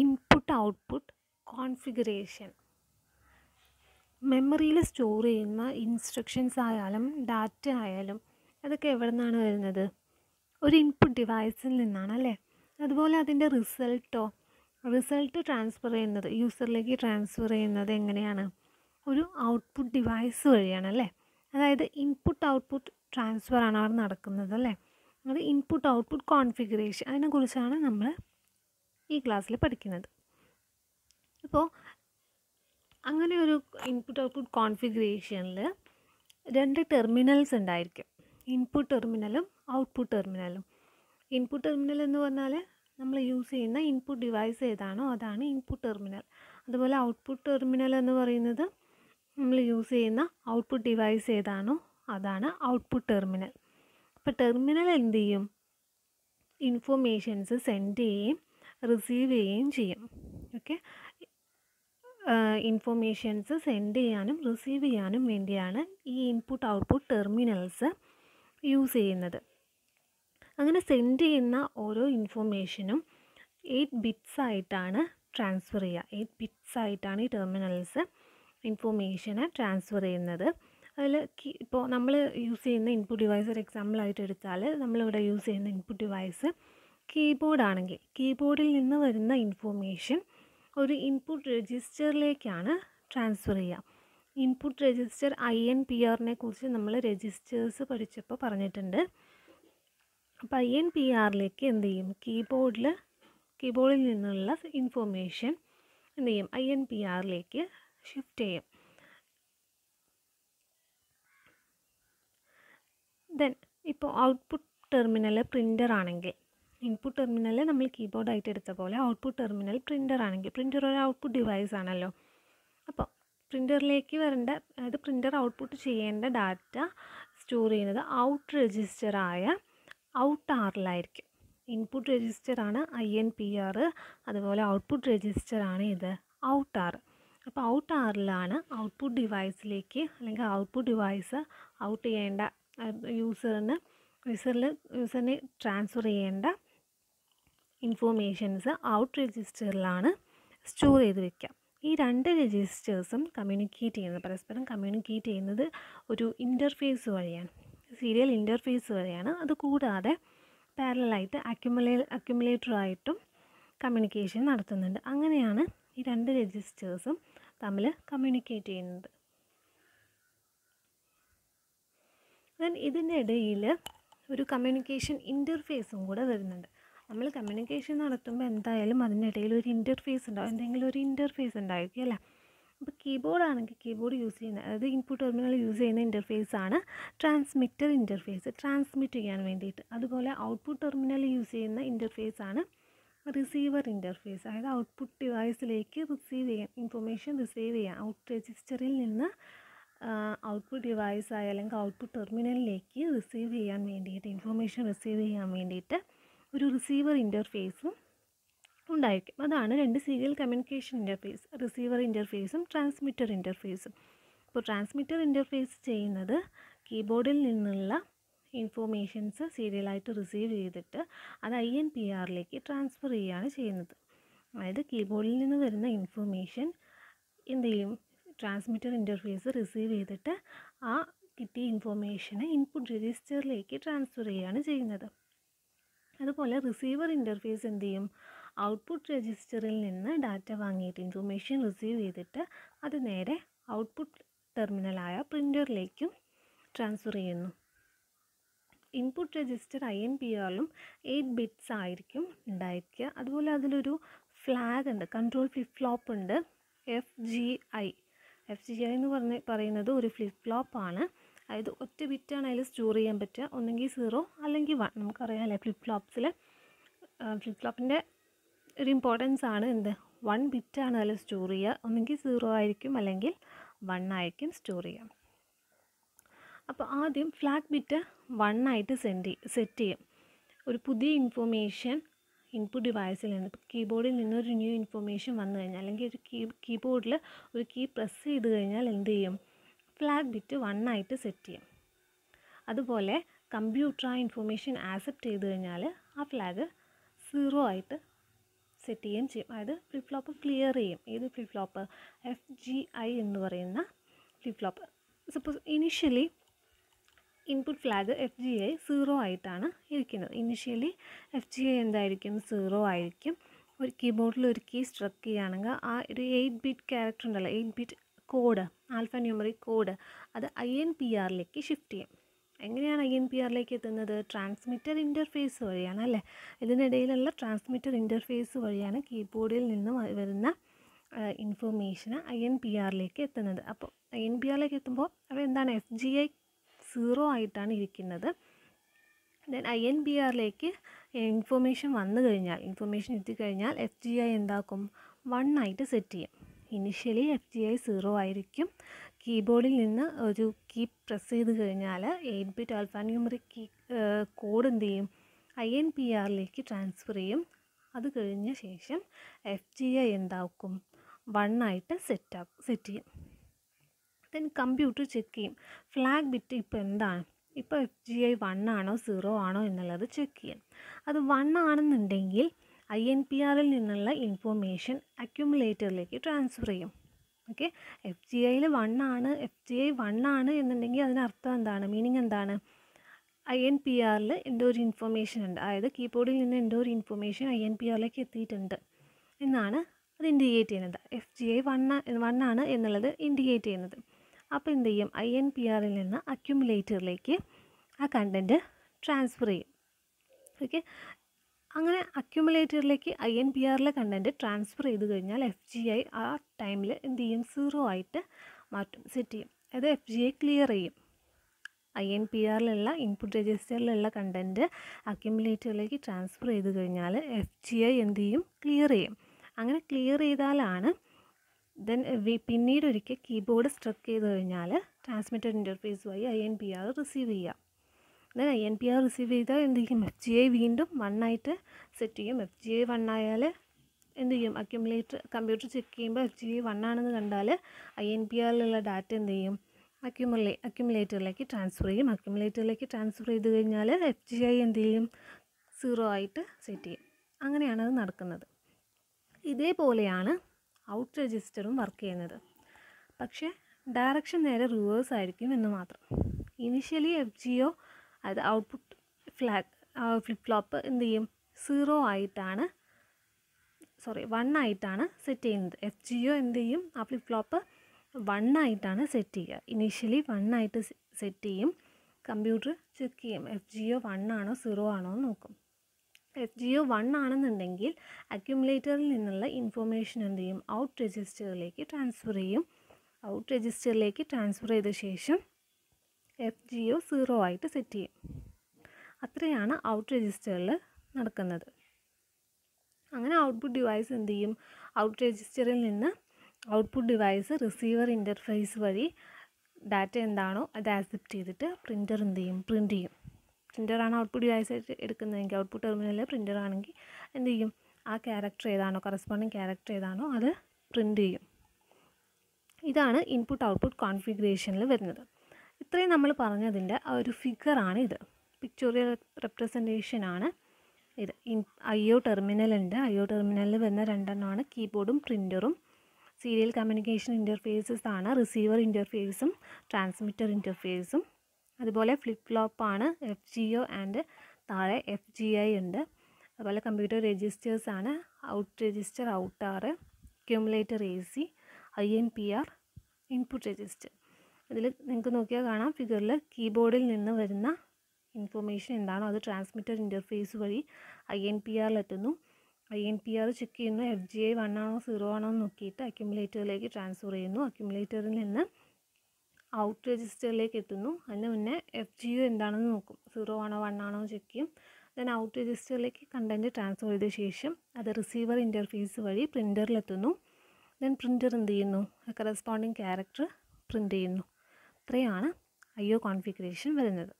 Input output configuration. മെമ്മറിയിൽ store ചെയ്യുന്ന instructions ആയാലും ഡാറ്റ ആയാലും അതൊക്കെ എവിടെ നിന്നാണ് വരുന്നത്? ഒരു ഇൻപുട്ട് ഡിവൈസിൽ നിന്നാണ് അല്ലേ? അതുപോലെ അതിന്റെ റിസൾട്ടോ റിസൾട്ട് ട്രാൻസ്ഫർ ചെയ്യുന്നത് യൂസറിലേക്ക് ട്രാൻസ്ഫർ ചെയ്യുന്നത് എങ്ങനെയാണ്? ഒരു ഔട്ട്പുട്ട് ഡിവൈസ് വഴിയാണ് അല്ലേ? അതായത് ഇൻപുട്ട് ഔട്ട്പുട്ട് ട്രാൻസ്ഫർ ആണ് അവിടെ നടക്കുന്നത് അല്ലേ? അത് ഇൻപുട്ട് ഔട്ട്പുട്ട് കോൺഫിഗറേഷൻ അതിനെക്കുറിച്ചാണ് നമ്മൾ ഈ ക്ലാസ്സിൽ പഠിക്കുന്നത്. അപ്പോൾ അങ്ങനെ ഒരു ഇൻപുട്ട് ഔട്ട്പുട്ട് കോൺഫിഗറേഷനിൽ രണ്ട് ടെർമിനൽസ് ഉണ്ടായിരിക്കും. ഇൻപുട്ട് ടെർമിനലും ഔട്ട്പുട്ട് ടെർമിനലും ഇൻപുട്ട് ടെർമിനൽ എന്ന് പറഞ്ഞാൽ നമ്മൾ യൂസ് ചെയ്യുന്ന ഇൻപുട്ട് ഡിവൈസ് ഏതാണോ അതാണ് ഇൻപുട്ട് ടെർമിനൽ അതുപോലെ ഔട്ട്പുട്ട് ടെർമിനൽ എന്ന് പറയുന്നത് നമ്മൾ യൂസ് ചെയ്യുന്ന ഔട്ട്പുട്ട് ഡിവൈസ് ഏതാണോ അതാണ് ഔട്ട്പുട്ട് ടെർമിനൽ അപ്പോൾ ടെർമിനൽ എന്ത് ചെയ്യും? ഇൻഫോർമേഷൻസ് സെൻഡ് ചെയ്യുകയും റിസീവ് ചെയ്യുകയും ചെയ്യും. ഓക്കെ ഇൻഫോർമേഷൻസ് സെൻഡ് ചെയ്യാനും റിസീവ് ചെയ്യാനും വേണ്ടിയാണ് ഈ ഇൻപുട്ട് ഔട്ട്പുട്ട് ടെർമിനൽസ് യൂസ് ചെയ്യുന്നത്. അങ്ങനെ സെൻഡ് ചെയ്യുന്ന ഓരോ ഇൻഫോർമേഷനും എയ്റ്റ് ബിറ്റ്സ് ആയിട്ടാണ് ട്രാൻസ്ഫർ ചെയ്യുക. എയ്റ്റ് ബിറ്റ്സ് ആയിട്ടാണ് ഈ ടെർമിനൽസ് ഇൻഫോർമേഷനെ ട്രാൻസ്ഫർ ചെയ്യുന്നത്. അതിൽ ഇപ്പോൾ നമ്മൾ യൂസ് ചെയ്യുന്ന ഇൻപുട്ട് ഡിവൈസ് ഒരു എക്സാമ്പിളായിട്ട് എടുത്താൽ നമ്മളിവിടെ യൂസ് ചെയ്യുന്ന ഇൻപുട്ട് ഡിവൈസ് കീബോർഡ് ആണെങ്കിൽ കീബോർഡിൽ നിന്ന് വരുന്ന ഇൻഫോർമേഷൻ ഒരു ഇൻപുട്ട് രജിസ്റ്ററിലേക്കാണ് ട്രാൻസ്ഫർ ചെയ്യുക. Input register I N P ആറിനെ കുറിച്ച് നമ്മൾ രജിസ്റ്റേഴ്സ് പഠിച്ചപ്പോൾ പറഞ്ഞിട്ടുണ്ട്. അപ്പോൾ ഐ എൻ പി ആറിലേക്ക് എന്ത് ചെയ്യും? കീബോർഡിൽ കീബോർഡിൽ നിന്നുള്ള ഇൻഫോർമേഷൻ എന്ത് ചെയ്യും? ഐ എൻ പി ആറിലേക്ക് ഷിഫ്റ്റ് ചെയ്യും. ദെൻ ഇപ്പോൾ ഔട്ട്പുട്ട് ടെർമിനൽ പ്രിന്റർ ആണെങ്കിൽ ഇൻപുട്ട് ടെർമിനൽ നമ്മൾ കീബോർഡായിട്ട് എടുത്ത പോലെ ഔട്ട്പുട്ട് ടെർമിനൽ പ്രിന്റർ ആണെങ്കിൽ പ്രിന്റർ ഒരു ഔട്ട്പുട്ട് ഡിവൈസ് ആണല്ലോ. അപ്പോൾ പ്രിന്ററിലേക്ക് വരേണ്ട അതായത് പ്രിന്റർ ഔട്ട്പുട്ട് ചെയ്യേണ്ട ഡാറ്റ സ്റ്റോർ ചെയ്യുന്നത് ഔട്ട് രജിസ്റ്ററായ ഔട്ട് ആറിലായിരിക്കും ഇൻപുട്ട് രജിസ്റ്ററാണ് ഐ എൻ പി ആർ അതുപോലെ ഔട്ട്പുട്ട് രജിസ്റ്ററാണ് ഇത് ഔട്ട് ആർ അപ്പോൾ ഔട്ട് ആറിലാണ് ഔട്ട്പുട്ട് ഡിവൈസിലേക്ക് അല്ലെങ്കിൽ ഔട്ട്പുട്ട് ഡിവൈസ് ഔട്ട് ചെയ്യേണ്ട യൂസറിന് യൂസറിൽ യൂസറിനെ ട്രാൻസ്ഫർ ചെയ്യേണ്ട ഇൻഫോർമേഷൻസ് ഔട്ട് രജിസ്റ്ററിലാണ് സ്റ്റോർ ചെയ്ത് വെക്കുക. ഈ രണ്ട് രജിസ്റ്റേഴ്സും കമ്മ്യൂണിക്കേറ്റ് ചെയ്യുന്നത് പരസ്പരം കമ്മ്യൂണിക്കേറ്റ് ചെയ്യുന്നത് ഒരു ഇന്റർഫേസ് വഴിയാണ്. സീരിയൽ ഇന്റർഫേസ് വഴിയാണ്. അത് കൂടാതെ പാരലായിട്ട് അക്യുമുലേ അക്യുമുലേറ്ററായിട്ടും കമ്മ്യൂണിക്കേഷൻ നടത്തുന്നുണ്ട്. അങ്ങനെയാണ് ഈ രണ്ട് രജിസ്റ്റേഴ്സും തമ്മിൽ കമ്മ്യൂണിക്കേറ്റ് ചെയ്യുന്നത്. ദെൻ ഇതിന്റെ ഇടയിൽ ഒരു കമ്മ്യൂണിക്കേഷൻ ഇന്റർഫേസും കൂടെ വരുന്നുണ്ട്. നമ്മൾ കമ്മ്യൂണിക്കേഷൻ നടത്തുമ്പോൾ എന്തായാലും അതിനിടയിൽ ഒരു ഇന്റർഫേസ് ഉണ്ടാവും. എന്തെങ്കിലും ഒരു ഇന്റർഫേസ് ഉണ്ടായിരിക്കും അല്ലേ? അപ്പോൾ കീബോർഡ് ആണെങ്കിൽ കീബോർഡ് യൂസ് ചെയ്യുന്ന അതായത് ഇൻപുട്ട് ടെർമിനൽ യൂസ് ചെയ്യുന്ന ഇന്റർഫേസ് ആണ് ട്രാൻസ്മിറ്റർ ഇന്റർഫേസ് ട്രാൻസ്മിറ്റ് ചെയ്യാൻ വേണ്ടിയിട്ട്. അതുപോലെ ഔട്ട്പുട്ട് ടെർമിനൽ യൂസ് ചെയ്യുന്ന ഇന്റർഫേസ് ആണ് റിസീവർ ഇന്റർഫേസ് അതായത് ഔട്ട്പുട്ട് ഡിവൈസിലേക്ക് റിസീവ് ചെയ്യാൻ ഇൻഫർമേഷൻ റിസീവ് ചെയ്യാൻ ഔട്ട് രജിസ്റ്ററിൽ നിന്ന് ഔട്ട്പുട്ട് ഡിവൈസ് ആയ അല്ലെങ്കിൽ ഔട്ട്പുട്ട് ടെർമിനലിലേക്ക് റിസീവ് ചെയ്യാൻ വേണ്ടിയിട്ട് ഇൻഫർമേഷൻ റിസീവ് ചെയ്യാൻ വേണ്ടിയിട്ട് ഒരു റിസീവർ ഇന്റർഫേസും ഉണ്ടായിരിക്കും. അതാണ് രണ്ട് സീരിയൽ കമ്മ്യൂണിക്കേഷൻ ഇന്റർഫേസ് റിസീവർ ഇന്റർഫേസും ട്രാൻസ്മിറ്റർ ഇന്റർഫേസും ഇപ്പോൾ ട്രാൻസ്മിറ്റർ ഇന്റർഫേസ് ചെയ്യുന്നത് കീബോർഡിൽ നിന്നുള്ള ഇൻഫോർമേഷൻസ് സീരിയലായിട്ട് റിസീവ് ചെയ്തിട്ട് അത് ഐ എൻ പി ആറിലേക്ക് ട്രാൻസ്ഫർ ചെയ്യുകയാണ് ചെയ്യുന്നത്. അതായത് കീബോർഡിൽ നിന്ന് വരുന്ന ഇൻഫോർമേഷൻ എന്ത് ചെയ്യും ട്രാൻസ്മിറ്റർ ഇന്റർഫേസ് റിസീവ് ചെയ്തിട്ട് ആ കിട്ടിയ ഇൻഫോർമേഷനെ ഇൻപുട്ട് രജിസ്റ്ററിലേക്ക് ട്രാൻസ്ഫർ ചെയ്യുകയാണ് ചെയ്യുന്നത്. അതുപോലെ റിസീവർ ഇന്റർഫേസ് എന്ത് ചെയ്യും ഔട്ട്പുട്ട് രജിസ്റ്ററിൽ നിന്ന് ഡാറ്റ വാങ്ങിയിട്ട് ഇൻഫർമേഷൻ റിസീവ് ചെയ്തിട്ട് അത് നേരെ ഔട്ട്പുട്ട് ടെർമിനലായ പ്രിന്ററിലേക്കും ട്രാൻസ്ഫർ ചെയ്യുന്നു. Input register I N P ആറിലും എയ്റ്റ് ബിറ്റ്സ് ആയിരിക്കും ഉണ്ടായിരിക്കുക. അതുപോലെ അതിലൊരു ഫ്ലാഗ് ഉണ്ട്. കൺട്രോൾ ഫ്ലിപ്പ് ഫ്ലോപ്പ് ഉണ്ട്. F G I F G I എന്ന് പറഞ്ഞ് പറയുന്നത് ഒരു ഫ്ലിപ്പ് ഫ്ലോപ്പ് ആണ്. അതായത് ഒറ്റ ബിറ്റാണ് അതിൽ സ്റ്റോർ ചെയ്യാൻ പറ്റുക. ഒന്നെങ്കിൽ സീറോ അല്ലെങ്കിൽ വൺ നമുക്കറിയാമല്ലേ ഫ്ലിപ്പ് ഫ്ലോപ്സിൽ ഫ്ലിപ്പ് ഫ്ലോപ്പിന്റെ ഒരു ഇമ്പോർട്ടൻസ് ആണ് എന്ത്? വൺ ബിറ്റാണ് അതിൽ സ്റ്റോർ ചെയ്യുക. ഒന്നെങ്കിൽ സീറോ ആയിരിക്കും അല്ലെങ്കിൽ വൺ ആയിരിക്കും സ്റ്റോർ ചെയ്യുക. അപ്പോൾ ആദ്യം ഫ്ലാഗ് ബിറ്റ് വൺ ആയിട്ട് സെൻഡ് സെറ്റ് ചെയ്യും. ഒരു പുതിയ ഇൻഫോർമേഷൻ ഇൻപുട്ട് ഡിവൈസിൽ നിന്ന് ഇപ്പോൾ കീബോർഡിൽ നിന്നൊരു ന്യൂ ഇൻഫോർമേഷൻ വന്നു കഴിഞ്ഞാൽ അല്ലെങ്കിൽ ഒരു കീ കീബോർഡിൽ ഒരു കീ പ്രസ് ചെയ്ത് കഴിഞ്ഞാൽ എന്ത് ചെയ്യും? ഫ്ലാഗ് ബിറ്റ് വൺ ആയിട്ട് സെറ്റ് ചെയ്യും. അതുപോലെ കമ്പ്യൂട്ടർ ആ ഇൻഫോർമേഷൻ ആക്സെപ്റ്റ് ചെയ്ത് കഴിഞ്ഞാൽ ആ ഫ്ലാഗ് സീറോ ആയിട്ട് സെറ്റ് ചെയ്യുകയും ചെയ്യും. അതായത് ഫ്ലിപ്പ് ഫ്ലോപ്പ് ക്ലിയർ ചെയ്യും. ഏത് flip flop F G I എന്ന് പറയുന്ന flip flop suppose initially input flag F G I zero ആയിട്ടാണ് ഇരിക്കുന്നത്. ഇനിഷ്യലി എഫ് ജി ഐ എന്തായിരിക്കും? സീറോ ആയിരിക്കും. ഒരു കീബോർഡിൽ ഒരു കീ സ്ട്രക്ക് ചെയ്യുകയാണെങ്കിൽ ആ ഒരു എയ്റ്റ് ബിറ്റ് ക്യാരക്ടർ ഉണ്ടല്ലോ. Eight bit code alpha numeric code അത് ഐ എൻ പി ആറിലേക്ക് ഷിഫ്റ്റ് ചെയ്യും. എങ്ങനെയാണ് ഐ എൻ പി ആറിലേക്ക് എത്തുന്നത്? ട്രാൻസ്മിറ്റർ ഇന്റർഫേസ് വഴിയാണ് അല്ലേ? ഇതിനിടയിലുള്ള ട്രാൻസ്മിറ്റർ ഇന്റർഫേസ് വഴിയാണ് കീബോർഡിൽ നിന്ന് വരുന്ന ഇൻഫർമേഷന് ഐ എൻ പി ആറിലേക്ക് എത്തുന്നത്. അപ്പോൾ ഐ എൻ പി ആറിലേക്ക് എത്തുമ്പോൾ അവിടെ എന്താണ്? എഫ് ജി ഐ സീറോ ആയിട്ടാണ് ഇരിക്കുന്നത്. ദെൻ ഐ എൻ പി ആറിലേക്ക് ഇൻഫർമേഷൻ വന്നു കഴിഞ്ഞാൽ ഇൻഫർമേഷൻ എത്തിക്കഴിഞ്ഞാൽ എഫ് ജി ഐ എന്താക്കും? വൺ ആയിട്ട് സെറ്റ് ചെയ്യും. Initially F G I zero ആയിരിക്കും. കീബോർഡിൽ നിന്ന് ഒരു കീ പ്രസ് ചെയ്ത് കഴിഞ്ഞാൽ eight bit alpha numeric key code എന്ത് ചെയ്യും? ഐ എൻ പി ആറിലേക്ക് ട്രാൻസ്ഫർ ചെയ്യും. അത് കഴിഞ്ഞ ശേഷം എഫ് ജി ഐ എന്താക്കും? വൺ ആയിട്ട് സെറ്റ് സെറ്റ് ചെയ്യും. ദെൻ കമ്പ്യൂട്ടർ ചെക്ക് ചെയ്യും. ഫ്ലാഗ് ബിറ്റ് ഇപ്പോൾ എന്താണ്? ഇപ്പോൾ എഫ് ജി ഐ വൺ ആണോ സീറോ ആണോ എന്നുള്ളത് ചെക്ക് ചെയ്യും. അത് വൺ ആണെന്നുണ്ടെങ്കിൽ ഐ എൻ പി ആറിൽ നിന്നുള്ള ഇൻഫോർമേഷൻ അക്യുമുലേറ്ററിലേക്ക് ട്രാൻസ്ഫർ ചെയ്യും. ഓക്കെ എഫ് ജി ഐയിൽ വൺ ആണ് എഫ് ജി ഐ വൺ ആണ് എന്നുണ്ടെങ്കിൽ അതിനർത്ഥം എന്താണ്? മീനിങ് എന്താണ്? ഐ എൻ പി ആറിൽ എന്റെ ഒരു ഇൻഫർമേഷൻ ഉണ്ട്. അതായത് കീബോർഡിൽ നിന്ന് എന്റെ ഒരു ഇൻഫർമേഷൻ ഐ എൻ പി ആറിലേക്ക് എത്തിയിട്ടുണ്ട്. എന്നാണ് അത് ഇൻഡിക്കേറ്റ് ചെയ്യുന്നത്. F G I one one ആണ് എന്നുള്ളത് ഇൻഡിക്കേറ്റ് ചെയ്യുന്നത്. അപ്പോൾ എന്ത് ചെയ്യും? ഐ എൻ പി ആറിൽ നിന്ന് അക്യുമുലേറ്ററിലേക്ക് ആ കണ്ടന്റ് ട്രാൻസ്ഫർ ചെയ്യും. ഓക്കെ അങ്ങനെ അക്യുമുലേറ്ററിലേക്ക് ഐ എൻ പി ആറിലെ കണ്ടന്റ് ട്രാൻസ്ഫർ ചെയ്ത് കഴിഞ്ഞാൽ എഫ് ജി ഐ ആ ടൈമിൽ എന്ത് ചെയ്യും? സീറോ ആയിട്ട് മാറ്റും സെറ്റ് ചെയ്യും. അത് എഫ് ജി ഐ ക്ലിയർ ചെയ്യും. ഐ എൻ പി ആറിലുള്ള ഇൻപുട്ട് രജിസ്റ്ററിലുള്ള കണ്ടന്റ് അക്യുമുലേറ്ററിലേക്ക് ട്രാൻസ്ഫർ ചെയ്ത് കഴിഞ്ഞാൽ എഫ് ജി ഐ എന്ത് ചെയ്യും? ക്ലിയർ ചെയ്യും. അങ്ങനെ ക്ലിയർ ചെയ്താലാണ് ദെൻ പിന്നീട് ഒരിക്കൽ കീബോർഡ് സ്ട്രക്ക് ചെയ്ത് കഴിഞ്ഞാൽ ട്രാൻസ്മിറ്റർ ഇന്റർഫേസ് വഴി I N P R receive ചെയ്യാം. Then I N P R receive ചെയ്താൽ എന്ത് ചെയ്യും? എഫ് ജി ഐ വീണ്ടും വൺ ആയിട്ട് സെറ്റ് ചെയ്യും. എഫ് ജി ഐ വൺ ആയാൽ എന്ത് ചെയ്യും? അക്യുമുലേറ്റർ കമ്പ്യൂട്ടർ ചെക്ക് ചെയ്യുമ്പോൾ എഫ് ജി ഐ വൺ ആണെന്ന് കണ്ടാൽ ഐ എൻ പി ആറിലുള്ള ഡാറ്റ എന്ത് ചെയ്യും? അക്യുമുലേ അക്യുമുലേറ്ററിലേക്ക് ട്രാൻസ്ഫർ ചെയ്യും. അക്യുമുലേറ്ററിലേക്ക് ട്രാൻസ്ഫർ ചെയ്ത് കഴിഞ്ഞാൽ എഫ് ജി ഐ എന്ത് ചെയ്യും? സീറോ ആയിട്ട് സെറ്റ് ചെയ്യും. അങ്ങനെയാണ് അത് നടക്കുന്നത്. ഇതേപോലെയാണ് ഔട്ട് രജിസ്റ്ററും വർക്ക് ചെയ്യുന്നത്. പക്ഷേ ഡയറക്ഷൻ നേരെ റിവേഴ്സ് ആയിരിക്കും എന്ന് മാത്രം. ഇനിഷ്യലി എഫ് ജി ഒ അത് ഔട്ട്പുട്ട് ഫ്ലാഗ് ഫ്ലിപ്പ് ഫ്ലോപ്പ് എന്ത് ചെയ്യും? സീറോ ആയിട്ടാണ് സോറി വൺ ആയിട്ടാണ് സെറ്റ് ചെയ്യുന്നത്. എഫ് ജി ഒ എന്ത് ചെയ്യും? ആ ഫ്ലിപ്പ് ഫ്ലോപ്പ് വൺ ആയിട്ടാണ് സെറ്റ് ചെയ്യുക. ഇനീഷ്യലി വൺ ആയിട്ട് സെറ്റ് ചെയ്യും. കമ്പ്യൂട്ടർ ചെക്ക് ചെയ്യും. എഫ് ജി ഒ വൺ ആണോ സീറോ ആണോ എന്ന് നോക്കും. എഫ് ജി ഒ വൺ ആണെന്നുണ്ടെങ്കിൽ അക്യുമുലേറ്ററിൽ നിന്നുള്ള ഇൻഫോർമേഷൻ എന്ത് ചെയ്യും? ഔട്ട് രജിസ്റ്ററിലേക്ക് ട്രാൻസ്ഫർ ചെയ്യും. ഔട്ട് രജിസ്റ്ററിലേക്ക് ട്രാൻസ്ഫർ ചെയ്ത ശേഷം എഫ് ജി ഒ സീറോ ആയിട്ട് സെറ്റ് ചെയ്യും. അത്രയാണ് ഔട്ട് രജിസ്റ്ററിൽ നടക്കുന്നത്. അങ്ങനെ ഔട്ട്പുട്ട് ഡിവൈസ് എന്ത് ചെയ്യും? ഔട്ട് രജിസ്റ്ററിൽ നിന്ന് ഔട്ട്പുട്ട് ഡിവൈസ് റിസീവർ ഇന്റർഫേസ് വഴി ഡാറ്റ എന്താണോ അത് ആക്സെപ്റ്റ് ചെയ്തിട്ട് പ്രിന്റർ എന്ത് ചെയ്യും? പ്രിന്റ് ചെയ്യും. പ്രിന്ററാണ് ഔട്ട്പുട്ട് ഡിവൈസ് ആയിട്ട് എടുക്കുന്നതെങ്കിൽ ഔട്ട്പുട്ട് ടെർമിനലിൽ പ്രിന്റർ ആണെങ്കിൽ എന്ത് ചെയ്യും? ആ ക്യാരക്ടർ ഏതാണോ കറസ്പോണ്ടിങ് ക്യാരക്ടർ ഏതാണോ അത് പ്രിന്റ് ചെയ്യും. ഇതാണ് ഇൻപുട്ട് ഔട്ട്പുട്ട് കോൺഫിഗറേഷനിൽ വരുന്നത്. ഇത്രയും നമ്മൾ പറഞ്ഞതിന്റെ ആ ഒരു ഫിഗറാണ് ഇത്. പിക്ചോറിയൽ റെപ്രസെന്റേഷൻ ആണ് ഇത്. ഐ ഒ ടെർമിനൽ ഉണ്ട്. ഐ ഒ ടെർമിനലിൽ വരുന്ന രണ്ടെണ്ണമാണ്. കീബോർഡും പ്രിന്ററും സീരിയൽ കമ്മ്യൂണിക്കേഷൻ ഇന്റർഫേസസ് ആണ്. റിസീവർ ഇന്റർഫേസും ട്രാൻസ്മിറ്റർ ഇന്റർഫേസും അതുപോലെ ഫ്ലിപ്പ് ഫ്ലോപ്പാണ് എഫ് ജി ഒ ആൻഡ് താഴെ എഫ് ജി ഐ ഉണ്ട്. അതുപോലെ കമ്പ്യൂട്ടർ രജിസ്റ്റേഴ്സ് ആണ്. Out register out R accumulator A C I N P R input register ഇതിൽ നിങ്ങൾക്ക് നോക്കിയാൽ കാണാം. ഫിഗറിൽ കീബോർഡിൽ നിന്ന് വരുന്ന ഇൻഫർമേഷൻ എന്താണോ അത് ട്രാൻസ്മിറ്റർ ഇന്റർഫേസ് വഴി I N P ആറിലെത്തുന്നു I N P R check ചെയ്യുന്നു. എഫ് ജി ഐ വൺ ആണോ സീറോ ആണോ എന്ന് നോക്കിയിട്ട് അക്യുമുലേറ്ററിലേക്ക് ട്രാൻസ്ഫർ ചെയ്യുന്നു. അക്യുമുലേറ്ററിൽ നിന്ന് ഔട്ട് രജിസ്റ്ററിലേക്ക് എത്തുന്നു. അതിന് മുന്നേ എഫ് ജി യു എന്താണെന്ന് നോക്കും. സീറോ ആണോ വൺ ആണോ ചെക്ക് ചെയ്യും. ദെൻ ഔട്ട് രജിസ്റ്ററിലേക്ക് കണ്ടന്റ് ട്രാൻസ്ഫർ ചെയ്ത ശേഷം അത് റിസീവർ ഇന്റർഫേസ് വഴി പ്രിന്ററിലെത്തുന്നു ദെൻ പ്രിന്റർ എന്ത് ചെയ്യുന്നു? കറസ്പോണ്ടിങ് ക്യാരക്ടർ പ്രിന്റ് ചെയ്യുന്നു. ഇത്രയാണ് ഐ ഒ കോൺഫിഗറേഷൻ വരുന്നത്.